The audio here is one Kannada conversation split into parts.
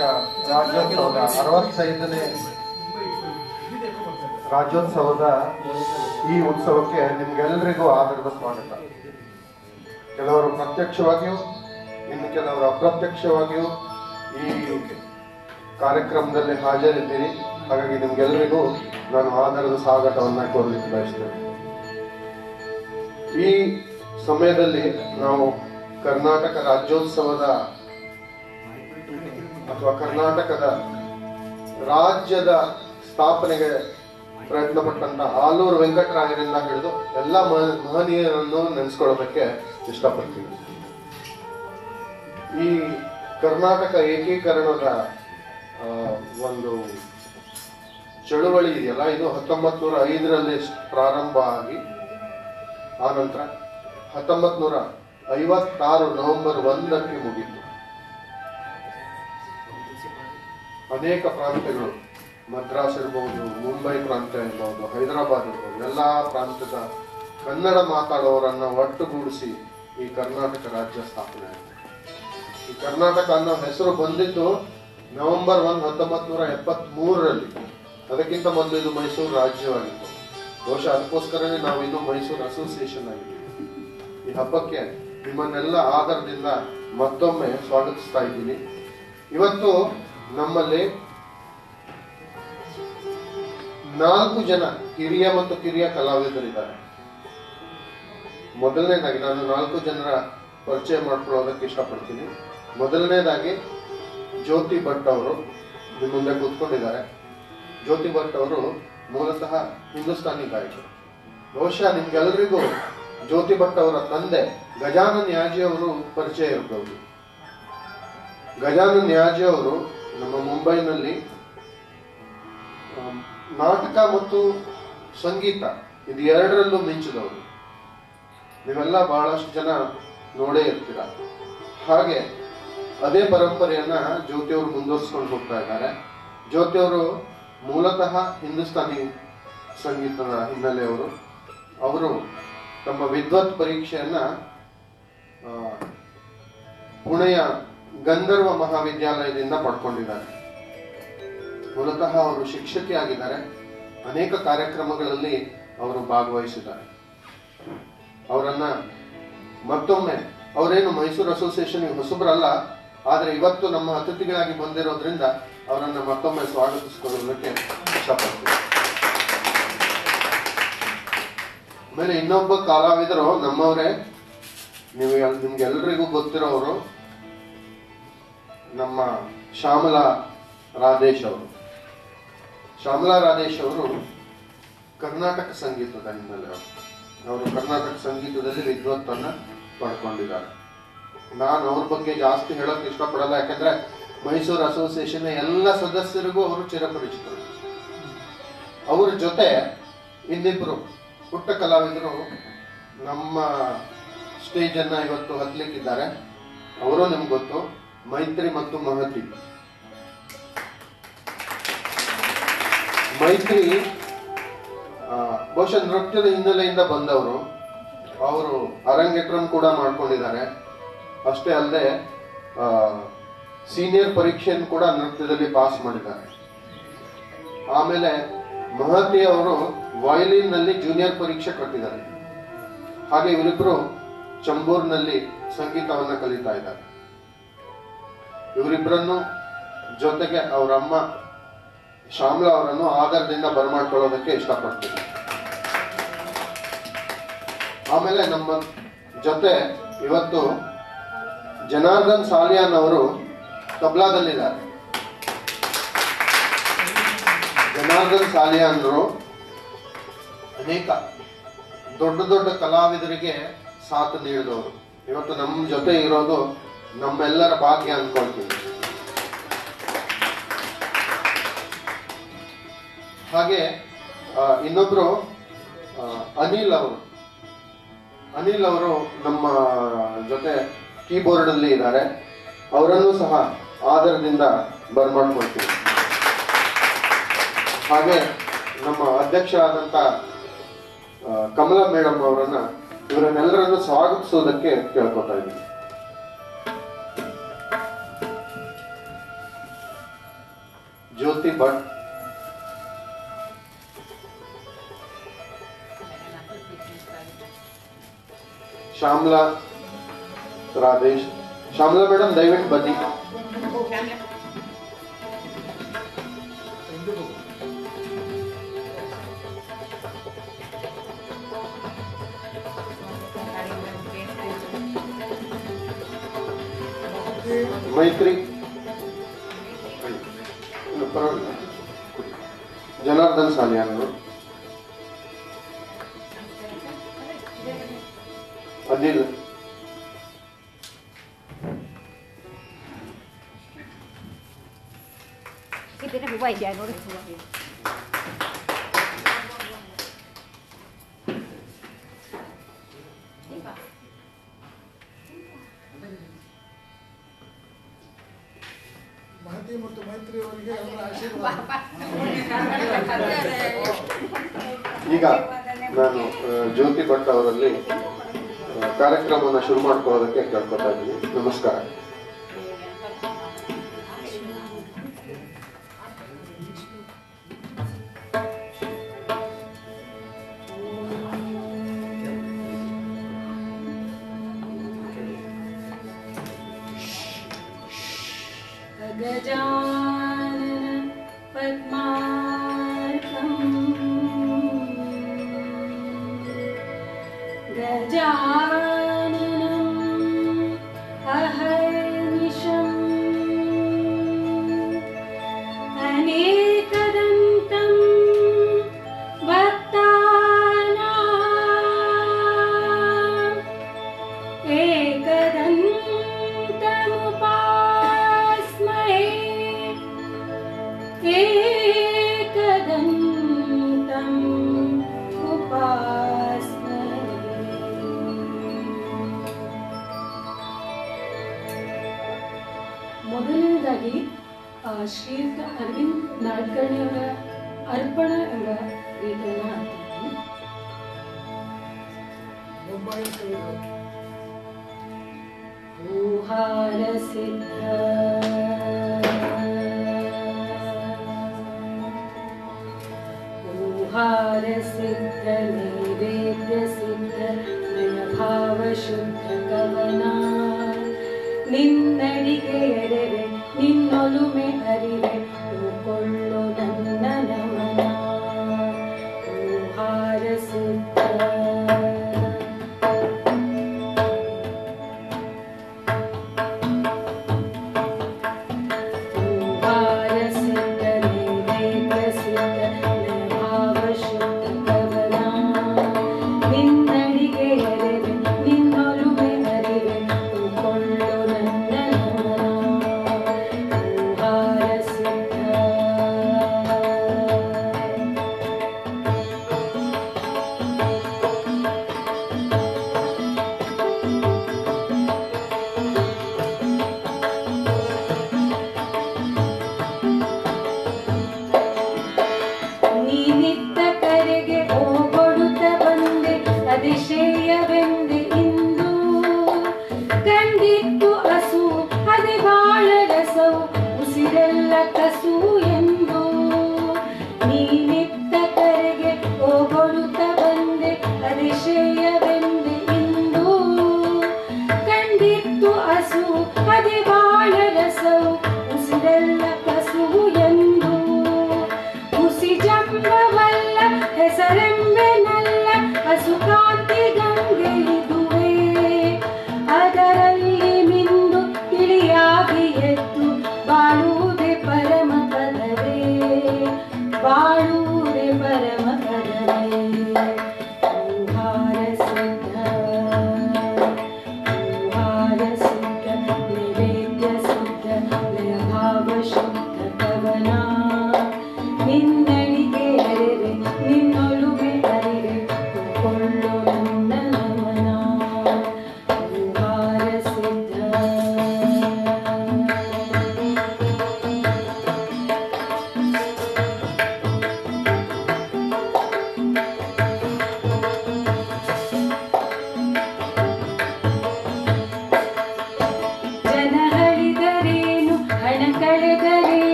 ರಾಜ್ಯೋತ್ಸವದ ಅರವತ್ತೈದನೇ ರಾಜ್ಯೋತ್ಸವದ ಈ ಉತ್ಸವಕ್ಕೆ ನಿಮ್ಗೆಲ್ಲರಿಗೂ ಆಧಾರದ ಸ್ವಾಗತ. ಕೆಲವರು ಪ್ರತ್ಯಕ್ಷವಾಗಿಯೂ, ಇನ್ನು ಕೆಲವರು ಅಪ್ರತ್ಯಕ್ಷವಾಗಿಯೂ ಈ ಕಾರ್ಯಕ್ರಮದಲ್ಲಿ ಹಾಜರಿದ್ದೀರಿ. ಹಾಗಾಗಿ ನಿಮ್ಗೆಲ್ಲರಿಗೂ ನಾನು ಆಧಾರದ ಸ್ವಾಗತವನ್ನ ಕೋರಲಿಕ್ಕೆ ಬಯಸ್ತೇನೆ. ಈ ಸಮಯದಲ್ಲಿ ನಾವು ಕರ್ನಾಟಕ ರಾಜ್ಯೋತ್ಸವದ ಅಥವಾ ಕರ್ನಾಟಕದ ರಾಜ್ಯದ ಸ್ಥಾಪನೆಗೆ ಪ್ರಯತ್ನ ಪಟ್ಟಂತ ಆಲೂರು ವೆಂಕಟರಾಯರಿಂದ ಹಿಡಿದು ಎಲ್ಲ ಮಹ- ಮಹನೀಯರನ್ನು ನೆನೆಸ್ಕೊಳ್ಳೋದಕ್ಕೆ ಇಷ್ಟಪಡ್ತೀವಿ ಈ ಕರ್ನಾಟಕ ಏಕೀಕರಣದ ಒಂದು ಚಳುವಳಿ ಇದೆಯಲ್ಲ, ಇದು ಹತ್ತೊಂಬತ್ತು ನೂರ ಐದರಲ್ಲಿ ಪ್ರಾರಂಭ ಆಗಿ ಆನಂತರ ಹತ್ತೊಂಬತ್ತು ನೂರ ಐವತ್ತಾರು ನವೆಂಬರ್ ಒಂದಕ್ಕೆ ಮುಗೀತು. ಅನೇಕ ಪ್ರಾಂತ್ಯಗಳು, ಮದ್ರಾಸ್ ಇರ್ಬೋದು, ಮುಂಬೈ ಪ್ರಾಂತ್ಯ ಇರ್ಬೋದು, ಹೈದರಾಬಾದ್ ಇರ್ಬೋದು, ಎಲ್ಲ ಪ್ರಾಂತ್ಯದ ಕನ್ನಡ ಮಾತಾಡೋರನ್ನು ಒಟ್ಟುಗೂಡಿಸಿ ಈ ಕರ್ನಾಟಕ ರಾಜ್ಯ ಸ್ಥಾಪನೆ ಆಯಿತು ಈ ಕರ್ನಾಟಕ ಅನ್ನೋ ಹೆಸರು ಬಂದಿದ್ದು ನವೆಂಬರ್ ಒಂದು ಹತ್ತೊಂಬತ್ತು ನೂರ ಎಪ್ಪತ್ತ್ ಮೂರರಲ್ಲಿ ಅದಕ್ಕಿಂತ ಮೊದಲು ಇದು ಮೈಸೂರು ರಾಜ್ಯವಾಗಿತ್ತು. ಬಹುಶಃ ಅದಕ್ಕೋಸ್ಕರನೇ ನಾವು ಇನ್ನು ಮೈಸೂರು ಅಸೋಸಿಯೇಷನ್ ಆಗಿದ್ದೀವಿ ಈ ಹಬ್ಬಕ್ಕೆ ನಿಮ್ಮನ್ನೆಲ್ಲ ಆಧಾರದಿಂದ ಮತ್ತೊಮ್ಮೆ ಸ್ವಾಗತಿಸ್ತಾ ಇದ್ದೀನಿ. ಇವತ್ತು ನಮ್ಮಲ್ಲಿ ನಾಲ್ಕು ಜನ ಹಿರಿಯ ಮತ್ತು ಕಿರಿಯ ಕಲಾವಿದರಿದ್ದಾರೆ. ಮೊದಲನೇದಾಗಿ ನಾನು ನಾಲ್ಕು ಜನರ ಪರಿಚಯ ಮಾಡ್ಕೊಳ್ಳೋದಕ್ಕೆ ಇಷ್ಟಪಡ್ತೀನಿ. ಮೊದಲನೇದಾಗಿ ಜ್ಯೋತಿ ಭಟ್ ಅವರು ನಿಮ್ಮ ಮುಂದೆ ಕೂತ್ಕೊಂಡಿದ್ದಾರೆ. ಜ್ಯೋತಿ ಭಟ್ ಅವರು ಮೂಲತಃ ಹಿಂದೂಸ್ತಾನಿ ಗಾಯಕರು. ಬಹುಶಃ ನಿಮ್ಗೆಲ್ಲರಿಗೂ ಜ್ಯೋತಿ ಭಟ್ ಅವರ ತಂದೆ ಗಜಾನನ್ ಯಾಜಿ ಅವರು ಪರಿಚಯ ಇರಬಹುದು ಗಜಾನನ್ ಯಾಜಿ ಅವರು ನಮ್ಮ ಮುಂಬೈನಲ್ಲಿ ನಾಟಕ ಮತ್ತು ಸಂಗೀತ ಇದು ಎರಡರಲ್ಲೂ ಮಿಂಚಿದವರು. ನೀವೆಲ್ಲ ಬಹಳಷ್ಟು ಜನ ನೋಡೇ ಇರ್ತೀರ. ಹಾಗೆ ಅದೇ ಪರಂಪರೆಯನ್ನ ಜ್ಯೋತಿಯವರು ಮುಂದುವರಿಸ್ಕೊಂಡು ಹೋಗ್ತಾ ಇದ್ದಾರೆ. ಜ್ಯೋತಿಯವರು ಮೂಲತಃ ಹಿಂದೂಸ್ತಾನಿ ಸಂಗೀತದ ಹಿನ್ನೆಲೆಯವರು ಅವರು. ತಮ್ಮ ವಿದ್ವತ್ ಪರೀಕ್ಷೆಯನ್ನ ಪುಣೆಯ ಗಂಧರ್ವ ಮಹಾವಿದ್ಯಾಲಯದಿಂದ ಪಡ್ಕೊಂಡಿದ್ದಾರೆ. ಮೂಲತಃ ಅವರು ಶಿಕ್ಷಕಿ ಆಗಿದ್ದಾರೆ ಅನೇಕ ಕಾರ್ಯಕ್ರಮಗಳಲ್ಲಿ ಅವರು ಭಾಗವಹಿಸಿದ್ದಾರೆ. ಅವರನ್ನ ಮತ್ತೊಮ್ಮೆ, ಅವರೇನು ಮೈಸೂರು ಅಸೋಸಿಯೇಷನ್ ಹೊಸಬರಲ್ಲ, ಆದರೆ ಇವತ್ತು ನಮ್ಮ ಅತಿಥಿಗಳಾಗಿ ಬಂದಿರೋದ್ರಿಂದ ಅವರನ್ನ ಮತ್ತೊಮ್ಮೆ ಸ್ವಾಗತಿಸಿಕೊಳ್ಳೋದಕ್ಕೆ ಇಷ್ಟಪಡ್ತೀನಿ. ಆಮೇಲೆ ಇನ್ನೊಬ್ಬ ಕಲಾವಿದರು ನಮ್ಮವರೇ. ನೀವು ನಿಮ್ಗೆಲ್ರಿಗೂ ಗೊತ್ತಿರೋರು ನಮ್ಮ ಶ್ಯಾಮಲಾ ರಾಧೇಶ್ ಅವರು. ಶ್ಯಾಮಲಾ ರಾಧೇಶ್ ಅವರು ಕರ್ನಾಟಕ ಸಂಗೀತದ ಹಿನ್ನೆಲೆ ಅವರು. ಕರ್ನಾಟಕ ಸಂಗೀತದಲ್ಲಿ ವಿದ್ವತ್ತನ್ನ ಪಡ್ಕೊಂಡಿದ್ದಾರೆ. ನಾನು ಅವ್ರ ಬಗ್ಗೆ ಜಾಸ್ತಿ ಹೇಳೋಕೆ ಇಷ್ಟಪಡಲ್ಲ, ಯಾಕಂದ್ರೆ ಮೈಸೂರು ಅಸೋಸಿಯೇಷನ್ ಎಲ್ಲ ಸದಸ್ಯರಿಗೂ ಅವರು ಚಿರಪರಿಚಿತರು. ಅವ್ರ ಜೊತೆ ಇನ್ನಿಬ್ರು ಪುಟ್ಟ ಕಲಾವಿದರು ನಮ್ಮ ಸ್ಟೇಜ್ ಅನ್ನ ಇವತ್ತು ಹತ್ತಲಿಕ್ಕಿದ್ದಾರೆ ಅವರು ನಿಮ್ಗೆ ಗೊತ್ತು. ಮೈತ್ರಿ ಮತ್ತು ಮಹತಿ. ಮೈತ್ರಿ ಬಹುಶಃ ನೃತ್ಯದ ಹಿನ್ನೆಲೆಯಿಂದ ಬಂದವರು. ಅವರು ಅರಂಗೇಟ್ರಂ ಕೂಡ ಮಾಡ್ಕೊಂಡಿದ್ದಾರೆ. ಅಷ್ಟೇ ಅಲ್ಲದೆ ಸೀನಿಯರ್ ಪರೀಕ್ಷೆಯನ್ನು ಕೂಡ ನೃತ್ಯದಲ್ಲಿ ಪಾಸ್ ಮಾಡಿದ್ದಾರೆ. ಆಮೇಲೆ ಮಹತಿ ಅವರು ವಯಲಿನ್ನಲ್ಲಿ ಜೂನಿಯರ್ ಪರೀಕ್ಷೆ ಕಟ್ಟಿದ್ದಾರೆ. ಹಾಗೆ ಇವರಿಬ್ರು ಚಂಬೂರ್ನಲ್ಲಿ ಸಂಗೀತವನ್ನು ಕಲಿತಾ ಇದ್ದಾರೆ. ಇವರಿಬ್ಬರನ್ನು ಜೊತೆಗೆ ಅವರಮ್ಮ ಶ್ಯಾಮ್ಲಾ ಅವರನ್ನು ಆಧಾರದಿಂದ ಬರಮಾಡ್ಕೊಳ್ಳೋದಕ್ಕೆ ಇಷ್ಟಪಡ್ತೀನಿ. ಆಮೇಲೆ ನಮ್ಮ ಜೊತೆ ಇವತ್ತು ಜನಾರ್ದನ್ ಸಾಲಿಯಾನ್ ಅವರು ತಬ್ಲಾದಲ್ಲಿದ್ದಾರೆ. ಜನಾರ್ದನ್ ಸಾಲಿಯಾನ್ರು ಅನೇಕ ದೊಡ್ಡ ದೊಡ್ಡ ಕಲಾವಿದರಿಗೆ ಸಾಥ್ ನೀಡಿದವರು. ಇವತ್ತು ನಮ್ಮ ಜೊತೆ ಇರೋದು ನಮ್ಮೆಲ್ಲರ ಭಾಗ್ಯ ಅನ್ಕೊಳ್ತೀನಿ. ಹಾಗೆ ಇನ್ನೊಬ್ರು ಅನಿಲ್ ಅವರು. ಅನಿಲ್ ಅವರು ನಮ್ಮ ಜೊತೆ ಕೀಬೋರ್ಡ್ ಅಲ್ಲಿ ಇದ್ದಾರೆ. ಅವರನ್ನು ಸಹ ಆಧಾರದಿಂದ ಬರ್ಮಾಡ್ಕೊಳ್ತೀವಿ ಹಾಗೆ ನಮ್ಮ ಅಧ್ಯಕ್ಷ ಆದಂತ ಕಮಲಾ ಮೇಡಮ್ ಅವರನ್ನ ಇವರನ್ನೆಲ್ಲರನ್ನು ಸ್ವಾಗತಿಸೋದಕ್ಕೆ ಕೇಳ್ಕೊತಾ ಇದ್ದೀನಿ. ज्योति भट्ट श्यामला राधेश श्यामला मैडम दैवेंट बदी Maitri. Janardhan సాలియాన్ Anil Kita nak buat dia dulu. नमस्कार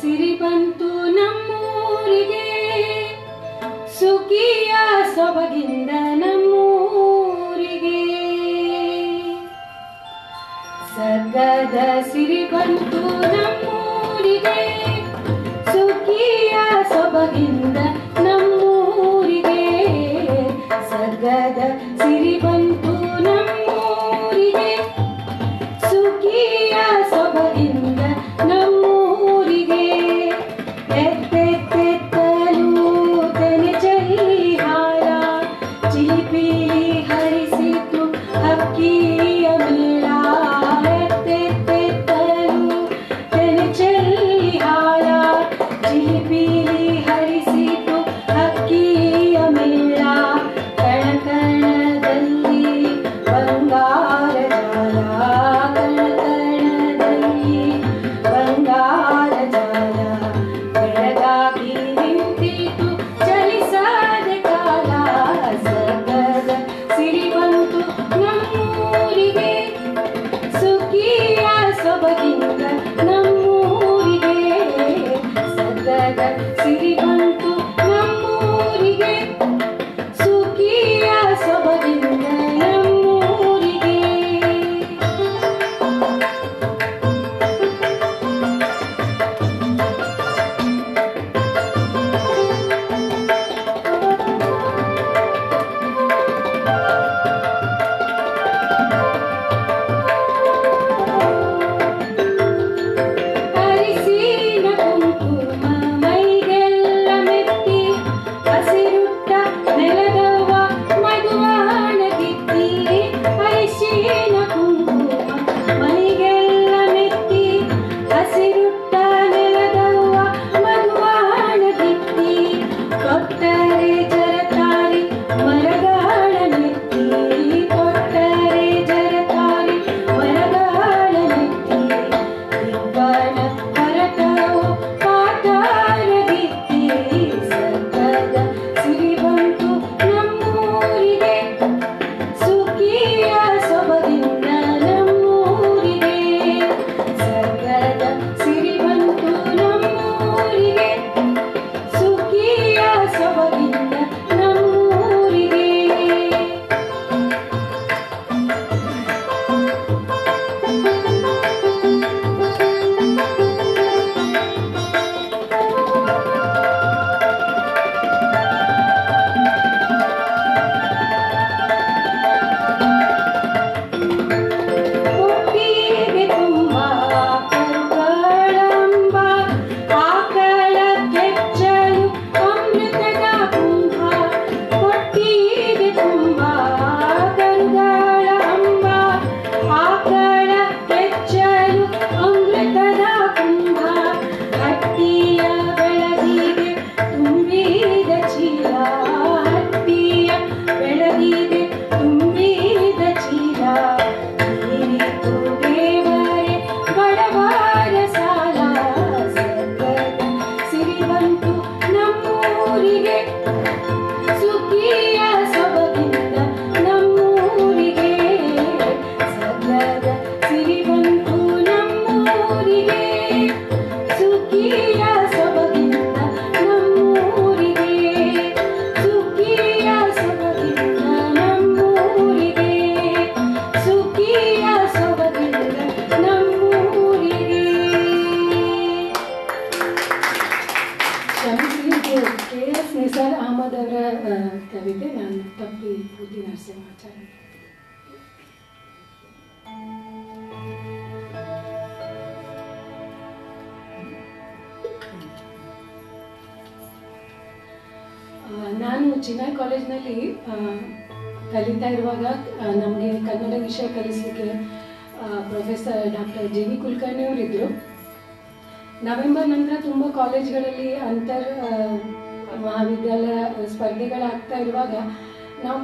சிறிபன்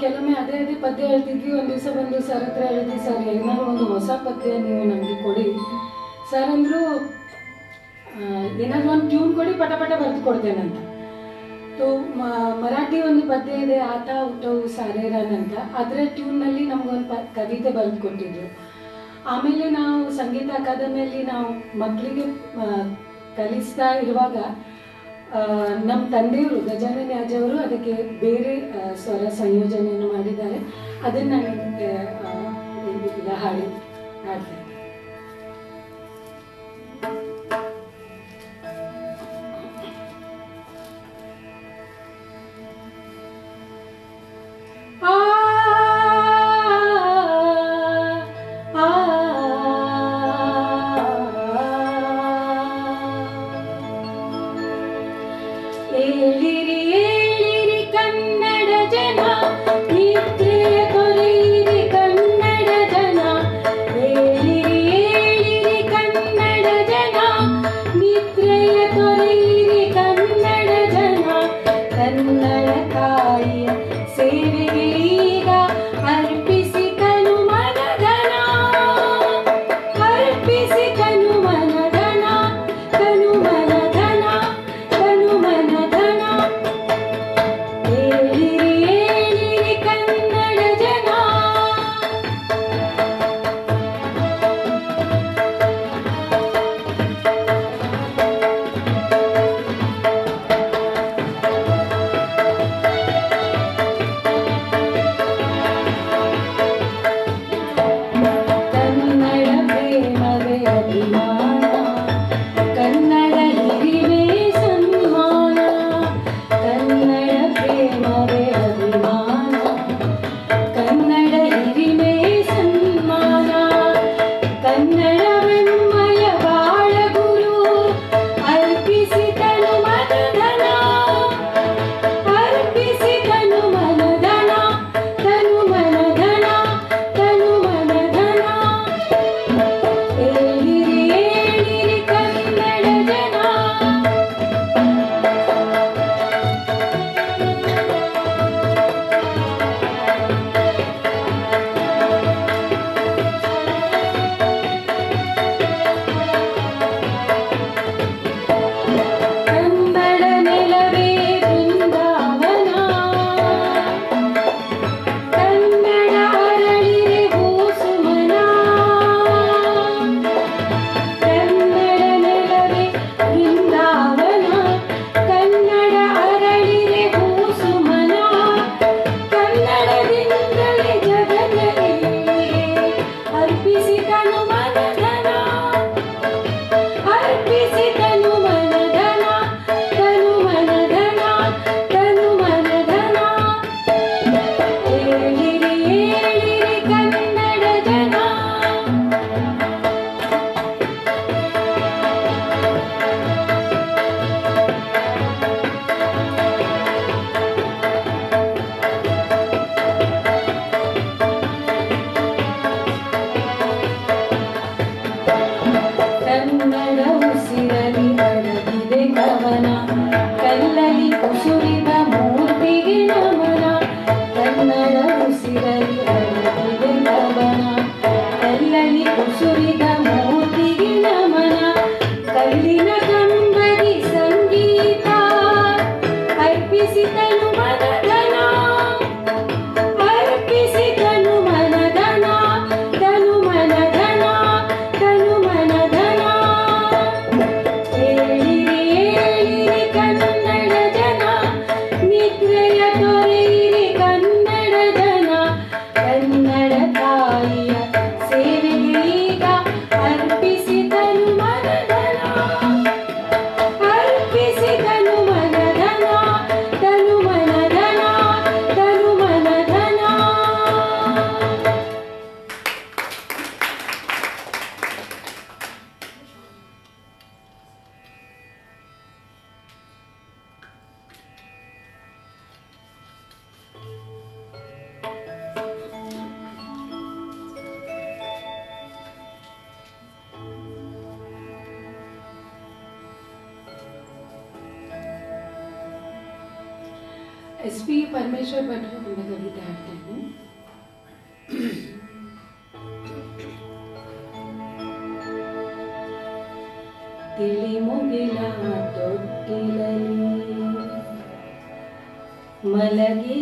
ಕೆಲವೊಮ್ಮೆ ಅದೇ ಅದೇ ಪದ್ಯ ಹೇಳ್ತಿದ್ವಿ, ಒಂದು ದಿವಸ ಬಂದು ಸರ್ ಹತ್ರ ಹೇಳಿದ್ವಿ ಸರ್, ಏನಾದ್ರು ಒಂದು ಹೊಸ ಪದ್ಯ ನೀವು ನಮಗೆ ಕೊಡಿ. ಸರ್ ಅಂದ್ರು ಏನಾದ್ರು ಒಂದು ಟ್ಯೂನ್ ಕೊಡಿ, ಪಟ ಪಟ ಬರೆದು ಅಂತ. ಸೊ ಮರಾಠಿ ಒಂದು ಪದ್ಯ ಇದೆ ಆತ ಊಟವು ಸಾರೇರನ್ ಅಂತ. ಅದರ ಟ್ಯೂನ್ನಲ್ಲಿ ನಮಗೊಂದು ಪ, ಕವಿತೆ ಬರೆದು ಕೊಟ್ಟಿದ್ರು. ಆಮೇಲೆ ನಾವು ಸಂಗೀತ ಅಕಾಡೆಮಿಯಲ್ಲಿ ನಾವು ಮಕ್ಕಳಿಗೆ ಕಲಿಸ್ತಾ ಇರುವಾಗ ನಮ್ಮ ತಂದೆಯವರು ಗಜಾನನ ಯಾಜವರು ಅದಕ್ಕೆ ಬೇರೆ ಸ್ವರ ಸಂಯೋಜನೆಯನ್ನು ಮಾಡಿದ್ದಾರೆ. ಅದನ್ನು ನಾನು ಹಾಡಿ ಹಾಡ್ತಾ lagi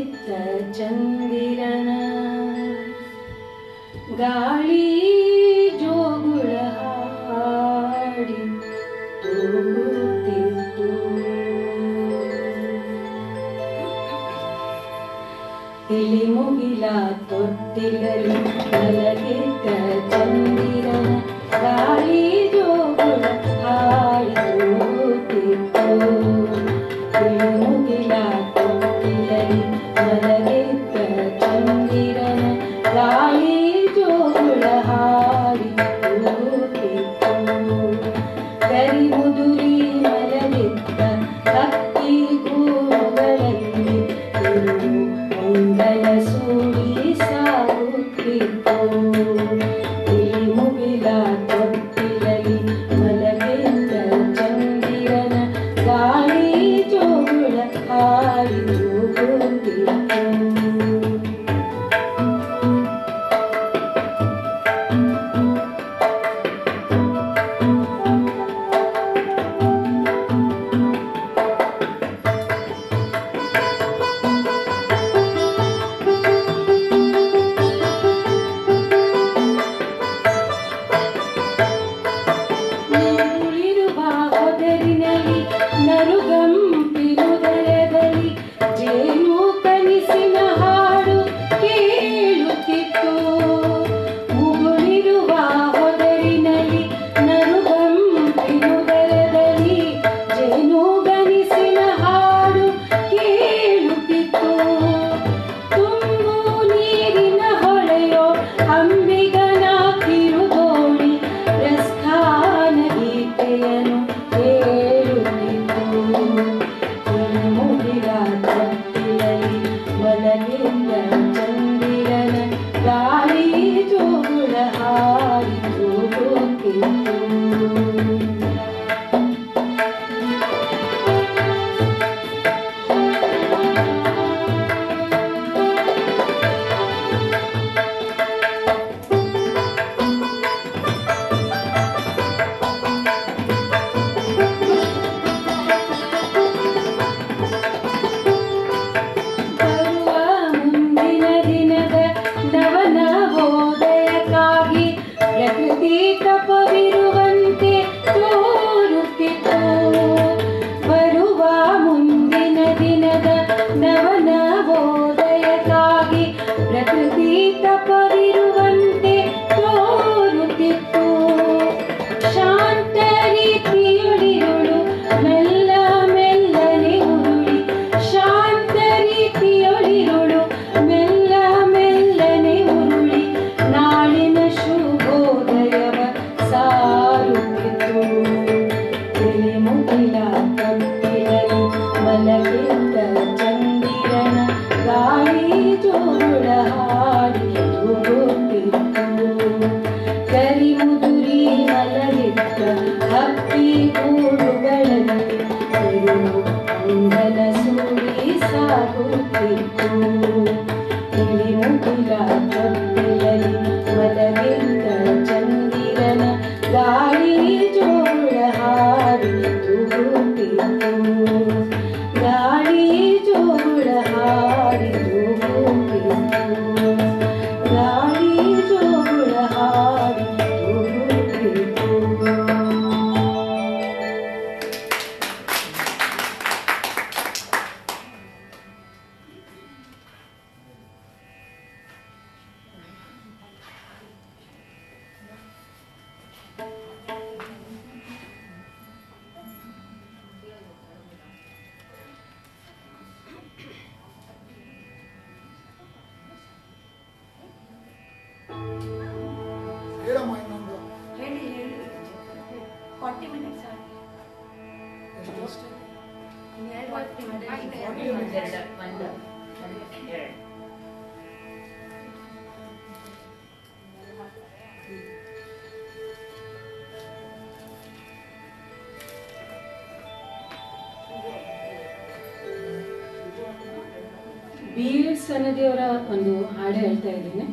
ಬಿ ಎಸ್ ಅನ್ನದೇವರ ಒಂದು ಹಾಡು ಹೇಳ್ತಾ ಇದ್ದೀನಿ.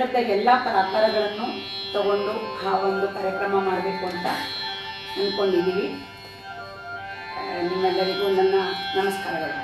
ಸಂಬಂಧಪಟ್ಟ ಎಲ್ಲ ಪ್ರಕಾರಗಳನ್ನು ತಗೊಂಡು ಆ ಒಂದು ಕಾರ್ಯಕ್ರಮ ಮಾಡಬೇಕು ಅಂತ ಅಂದ್ಕೊಂಡಿದ್ದೀವಿ ನಿಮ್ಮೆಲ್ಲರಿಗೂ ನನ್ನ ನಮಸ್ಕಾರಗಳು.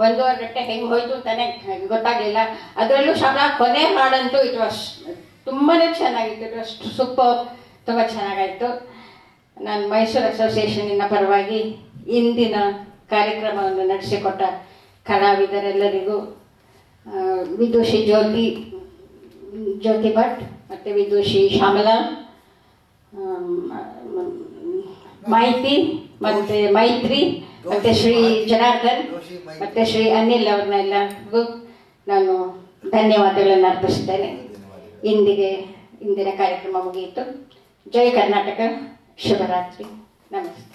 ಒಂದೂವರೆ ಗಂಟೆ ಹೆಂಗೆ ಹೋಯ್ತು ಅಂತಾನೆ ಗೊತ್ತಾಗಲಿಲ್ಲ. ಅದರಲ್ಲೂ ಶಬ್ದ ಕೊನೆ ಹಾಡಂತೂ ಇಟ್ ವಾಸ್ ತುಂಬಾ ಚೆನ್ನಾಗಿತ್ತು ಇಟ್ ವಾಸ್ ಸೂಪರ್, ತುಂಬ ಚೆನ್ನಾಗಾಯಿತು. ನಾನು ಮೈಸೂರು ಅಸೋಸಿಯೇಷನಿನ ಪರವಾಗಿ ಇಂದಿನ ಕಾರ್ಯಕ್ರಮವನ್ನು ನಡೆಸಿಕೊಟ್ಟ ಕಲಾವಿದರೆಲ್ಲರಿಗೂ ವಿದುಷಿ ಜ್ಯೋತಿ ಜ್ಯೋತಿ ಭಟ್ ಮತ್ತು ವಿದೂಷಿ ಶ್ಯಾಮಲಾ ಮೈತಿ ಮತ್ತು ಮೈತ್ರಿ ಮತ್ತು ಶ್ರೀ ಜನಾರ್ದನ್ ಮತ್ತೆ ಶ್ರೀ ಅನಿಲ್ ಅವ್ರನ್ನೆಲ್ಲರಿಗೂ ನಾನು ಧನ್ಯವಾದಗಳನ್ನು ಅರ್ಪಿಸ್ತೇನೆ ಇಂದಿಗೆ ಇಂದಿನ ಕಾರ್ಯಕ್ರಮ ಮುಗಿಯಿತು. ಜೈ ಕರ್ನಾಟಕ. ಶುಭರಾತ್ರಿ. ನಮಸ್ತೆ.